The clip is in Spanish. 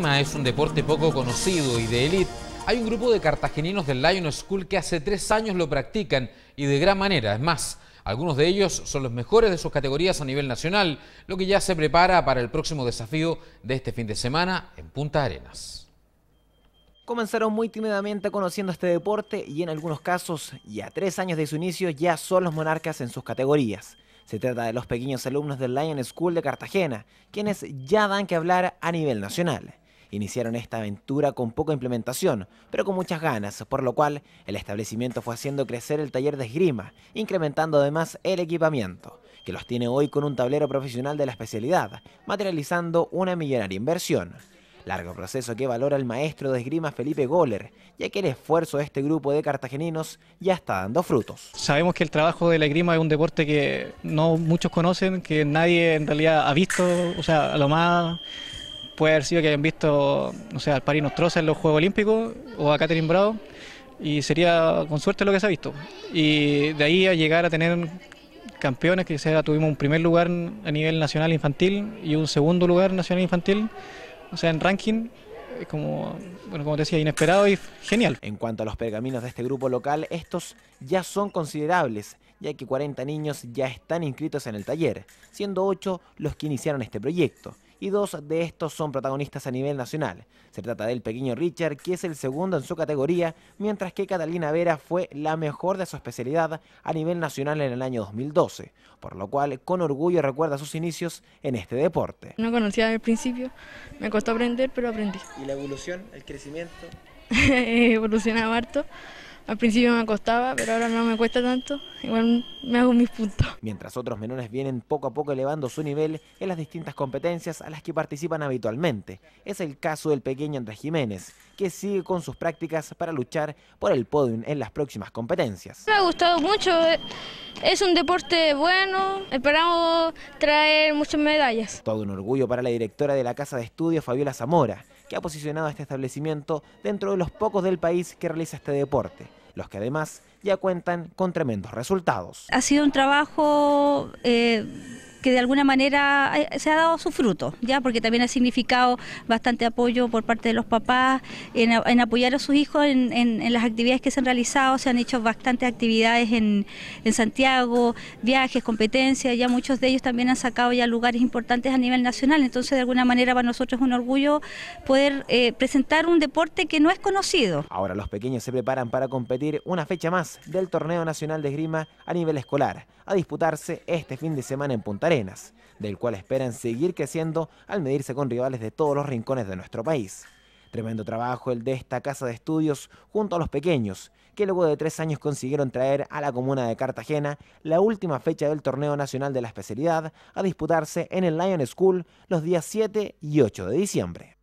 Es un deporte poco conocido y de élite. Hay un grupo de cartageninos del Lion School que hace tres años lo practican y de gran manera. Es más, algunos de ellos son los mejores de sus categorías a nivel nacional, lo que ya se prepara para el próximo desafío de este fin de semana en Punta Arenas. Comenzaron muy tímidamente conociendo este deporte y en algunos casos, ya tres años de su inicio, ya son los monarcas en sus categorías. Se trata de los pequeños alumnos del Lion School de Cartagena, quienes ya dan que hablar a nivel nacional. Iniciaron esta aventura con poca implementación, pero con muchas ganas, por lo cual el establecimiento fue haciendo crecer el taller de esgrima, incrementando además el equipamiento, que los tiene hoy con un tablero profesional de la especialidad, materializando una millonaria inversión. Largo proceso que valora el maestro de esgrima Felipe Goller, ya que el esfuerzo de este grupo de cartageninos ya está dando frutos. Sabemos que el trabajo de la esgrima es un deporte que no muchos conocen, que nadie en realidad ha visto, o sea, a lo más puede haber sido que hayan visto, no sé, al París Nostroza en los Juegos Olímpicos o a Catherine Bravo y sería con suerte lo que se ha visto. Y de ahí a llegar a tener campeones, que sea, tuvimos un primer lugar a nivel nacional infantil y un segundo lugar nacional infantil, o sea, en ranking, es como, bueno, como te decía, inesperado y genial. En cuanto a los pergaminos de este grupo local, estos ya son considerables, ya que 40 niños ya están inscritos en el taller, siendo 8 los que iniciaron este proyecto y dos de estos son protagonistas a nivel nacional. Se trata del pequeño Richard, que es el segundo en su categoría, mientras que Catalina Vera fue la mejor de su especialidad a nivel nacional en el año 2012, por lo cual con orgullo recuerda sus inicios en este deporte. No conocía al principio, me costó aprender, pero aprendí. ¿Y la evolución, el crecimiento? Evolucionaba harto. Al principio me costaba, pero ahora no me cuesta tanto. Igual me hago mis puntos. Mientras otros menores vienen poco a poco elevando su nivel en las distintas competencias a las que participan habitualmente. Es el caso del pequeño Andrés Jiménez, que sigue con sus prácticas para luchar por el podium en las próximas competencias. Me ha gustado mucho. Es un deporte bueno. Esperamos traer muchas medallas. Todo un orgullo para la directora de la Casa de Estudios, Fabiola Zamora, que ha posicionado a este establecimiento dentro de los pocos del país que realiza este deporte los que además ya cuentan con tremendos resultados. Ha sido un trabajo eh, que de alguna manera eh, se ha dado su fruto, ya porque también ha significado bastante apoyo por parte de los papás en, apoyar a sus hijos en, las actividades que se han realizado, se han hecho bastantes actividades en, Santiago, viajes, competencias, ya muchos de ellos también han sacado ya lugares importantes a nivel nacional, entonces de alguna manera para nosotros es un orgullo poder eh, presentar un deporte que no es conocido. Ahora los pequeños se preparan para competir una fecha más del Torneo Nacional de Esgrima a nivel escolar, a disputarse este fin de semana en Punta Del cual esperan seguir creciendo al medirse con rivales de todos los rincones de nuestro país. Tremendo trabajo el de esta casa de estudios junto a los pequeños, que luego de tres años consiguieron traer a la comuna de Cartagena la última fecha del torneo nacional de la especialidad a disputarse en el Lion School los días 7 y 8 de diciembre.